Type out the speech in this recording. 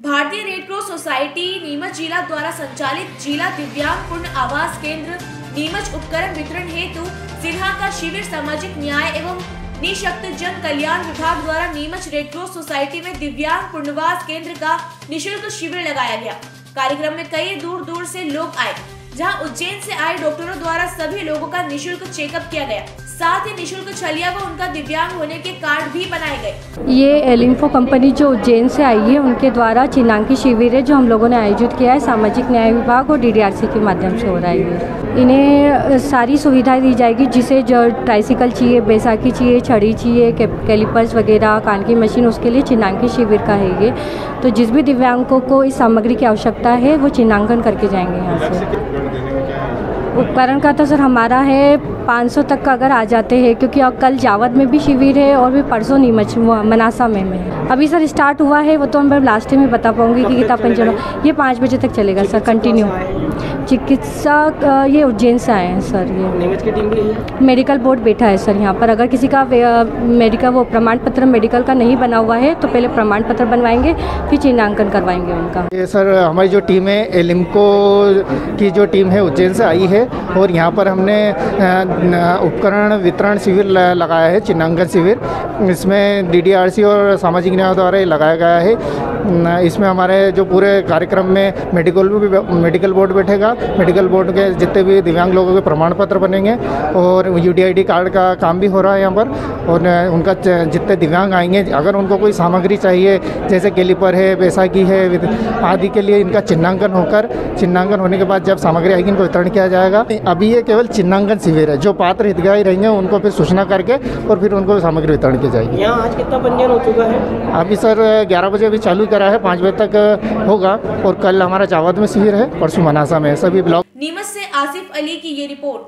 भारतीय red cross society Neemuch जिला द्वारा संचालित जिला दिव्यांग पूर्ण आवास केंद्र, नीमच उपकरण वितरण हेतु सिन्हा का शिविर सामाजिक न्याय एवं निशक्त जन कल्याण विभाग द्वारा नीमच रेड क्रॉस सोसाइटी में दिव्यांग पूर्णवास केंद्र का निशुल्क शिविर लगाया गया। कार्यक्रम में कई दूर दूर से लोग आए, जहाँ उज्जैन से आए डॉक्टरों द्वारा सभी लोगों का निशुल्क चेकअप किया गया। साथ ही निशुल्क छलिया व उनका दिव्यांग होने के कार्ड भी बनाए गए। ये एलिम्फो कंपनी जो उज्जैन से आई है, उनके द्वारा चिन्हांकी शिविर है, जो हम लोगों ने आयोजित किया है। सामाजिक न्याय विभाग और डीडीआरसी के माध्यम से हो रहा है इन्हें सारी सुविधाएँ दी जाएगी, जिसे जो ट्राइसिकल चाहिए, बैसाखी चाहिए, छड़ी चाहिए कैलिपर्स वगैरह, कान की मशीन उसके लिए चिन्हांकी शिविर का है ये। तो जिस भी दिव्यांगों को इस सामग्री की आवश्यकता है, वो चिन्हांकन करके जाएँगे यहाँ से। उपकरण का तो सर हमारा है 500 तक का अगर आ जाते हैं, क्योंकि अब कल जावद में भी शिविर है और भी परसों नीमच मनासा में में अभी सर स्टार्ट हुआ है, वो तो हम लास्ट में बता पाऊँगी कि कितना पंचम ये पाँच बजे तक चलेगा सर कंटिन्यू चिकित्सक ये उज्जैन से आए हैं सर ये। टीम मेडिकल बोर्ड बैठा है सर यहाँ पर। अगर किसी का मेडिकल वो प्रमाण पत्र मेडिकल का नहीं बना हुआ है तो पहले प्रमाण पत्र बनवाएँगे फिर चिन्हांकन करवाएँगे उनका। ये सर हमारी जो टीम है एलिम्को की जो टीम है उज्जैन से आई है और यहाँ पर हमने उपकरण वितरण शिविर लगाया है चिन्हांकन शिविर। इसमें डीडीआरसी और सामाजिक न्याय द्वारा लगाया गया है इसमें हमारे जो पूरे कार्यक्रम में मेडिकल भी मेडिकल बोर्ड बैठेगा। मेडिकल बोर्ड के जितने भी दिव्यांग लोगों के प्रमाण पत्र बनेंगे और यू कार्ड का काम भी हो रहा है यहाँ पर। और उनका जितने दिव्यांग आएँगे अगर उनको कोई सामग्री चाहिए जैसे कैलिपर है बैसाखी है आदि के लिए इनका चिन्हांकन होकर चिन्हांकन होने के बाद जब सामग्री आएगी इनको वितरण किया जाएगा। अभी ये केवल चिन्हांकन शिविर है जो पात्र हितग्राही रहेंगे उनको फिर सूचना करके और फिर उनको सामग्री वितरण की जाएगी। यहाँ आज कितना पंजीयन हो चुका है? अभी सर ग्यारह बजे अभी चालू करा है, पाँच बजे तक होगा। और कल हमारा जावद में शिविर है, परसों मनासा में सभी ब्लॉक नीमच से आसिफ अली की ये रिपोर्ट।